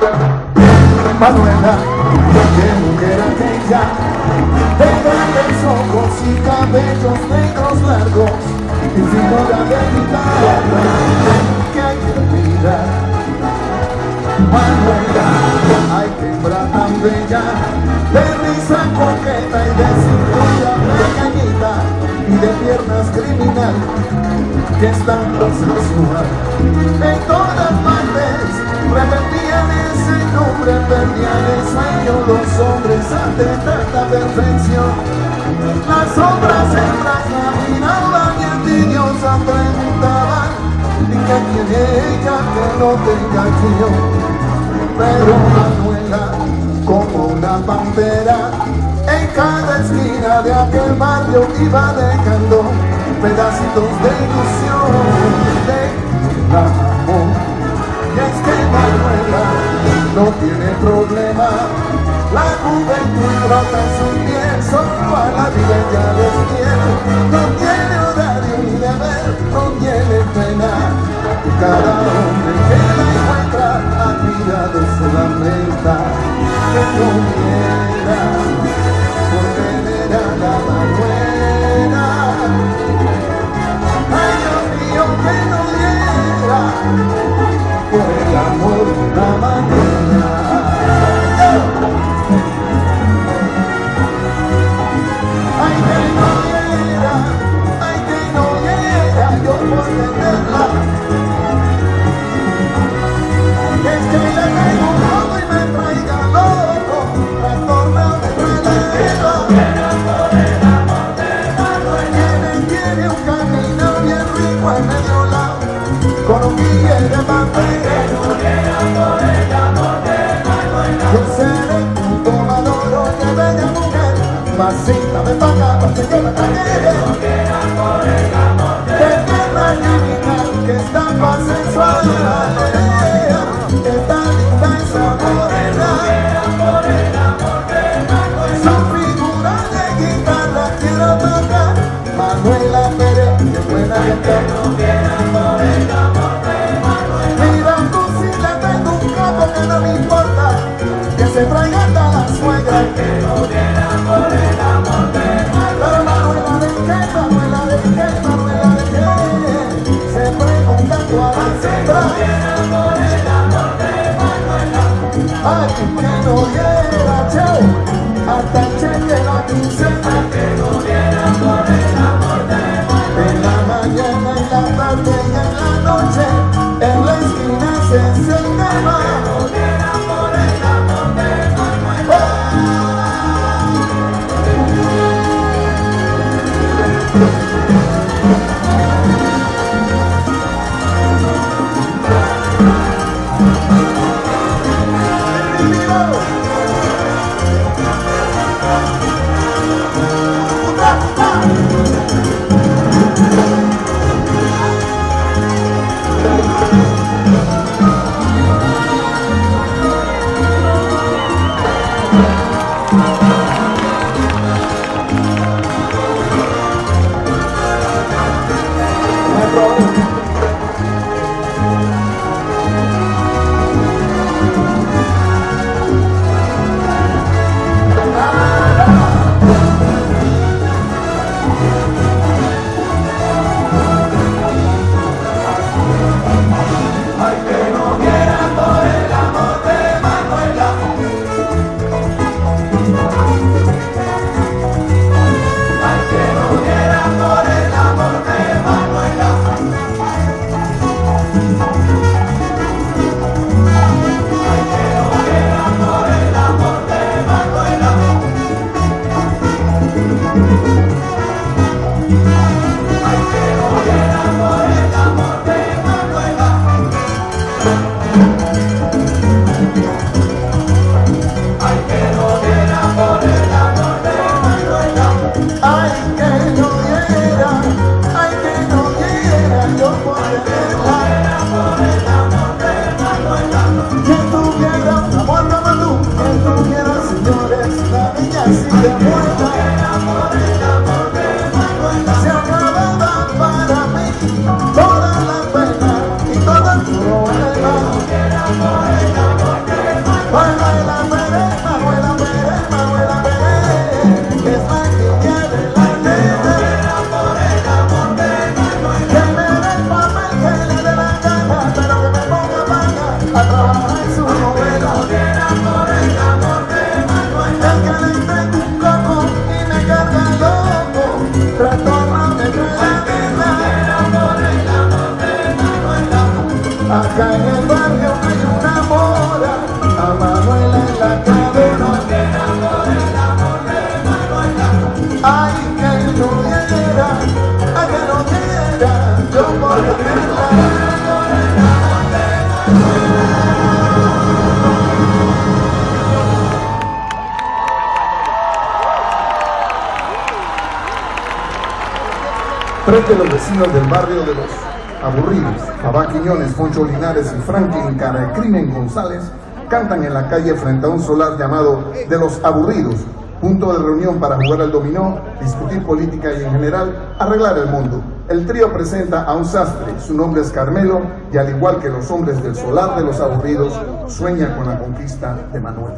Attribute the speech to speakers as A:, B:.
A: Manuela, qué mujer aquella, de grandes ojos y cabellos negros largos, y figura de guitarra, que hay que mirar. Manuela, ay que hembra tan bella, de risa coqueta y de cintura pequeñita, y de piernas criminal, que es tanto sensual. En todas partes ese nombre, perdían el sueño los hombres ante tanta perfección. Las sombras hembras la miraban y envidiosas preguntaban, ¿y qué tiene ella que no tenga yo? Pero Manuela, como una pantera, en cada esquina de aquel barrio iba dejando pedacitos de ilusión, de amor. Problema, la juventud brota en su piel, solo a la vida ya despierta, no tiene horario ni deber, no tiene pena. Cada preguntando a la central. Ay, que no Frente a los vecinos del barrio de los aburridos, Abá Quiñones, Poncho Linares y Franklin Cara Crimen González cantan en la calle frente a un solar llamado De los Aburridos, punto de reunión para jugar al dominó, discutir política y en general arreglar el mundo. El trío presenta a un sastre, su nombre es Carmelo y al igual que los hombres del solar de los aburridos, sueña con la conquista de Manuel.